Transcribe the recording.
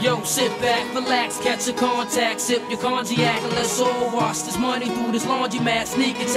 Yo, sit back, relax, catch a contact, sip your cognac, and let's all wash this money through this laundry mat. Sneak attack.